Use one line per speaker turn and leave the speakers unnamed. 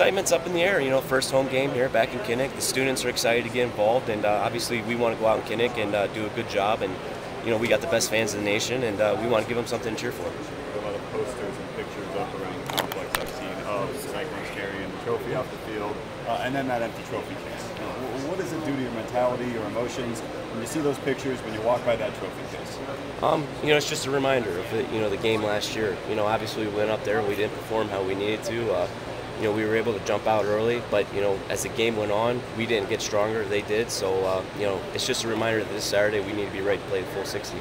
Excitement's up in the air. You know, first home game here back in Kinnick. The students are excited to get involved, and uh, obviously we want to go out in Kinnick and uh, do a good job. And you know, we got the best fans in the nation, and uh, we want to give them something to cheer for.
A lot of posters and pictures up around the complex I've seen of Cyclones carrying the trophy off the field, uh, and then that empty trophy case. What does it do to your mentality, your emotions, when you see those pictures, when you walk by that trophy case?
Um, you know, it's just a reminder of the, you know the game last year. You know, obviously we went up there, we didn't perform how we needed to. You know, we were able to jump out early, but you know, as the game went on, we didn't get stronger. They did. So, uh, you know, it's just a reminder that this Saturday we need to be ready to play the full 60.